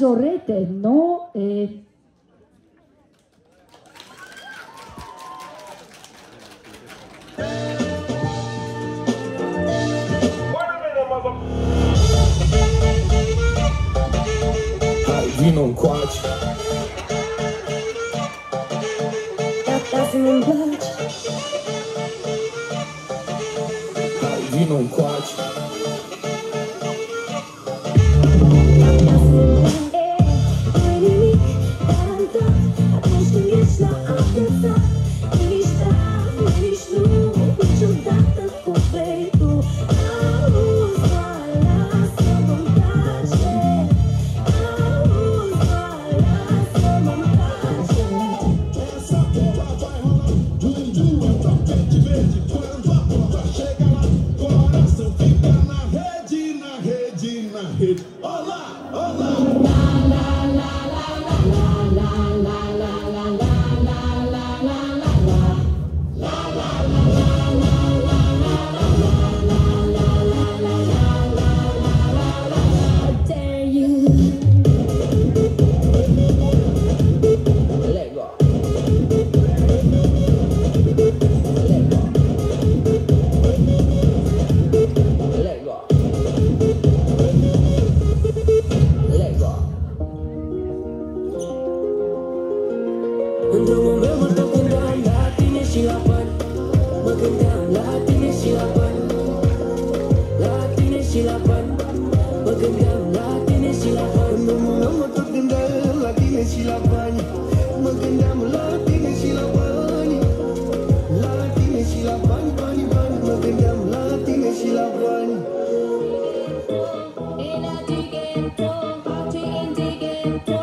Maggioretto, no? E... Vino un quaci Vino un quaci rede. Olá, Untuk membuat berkembang Latihnya silapan Berkembang Latihnya silapan Latihnya silapan Berkembang Latihnya silapan Untuk membuat berkembang Latihnya silapan Berkembang Latihnya silapan Latihnya silapan Berkembang Latihnya silapan Energy ghetto, party in the ghetto.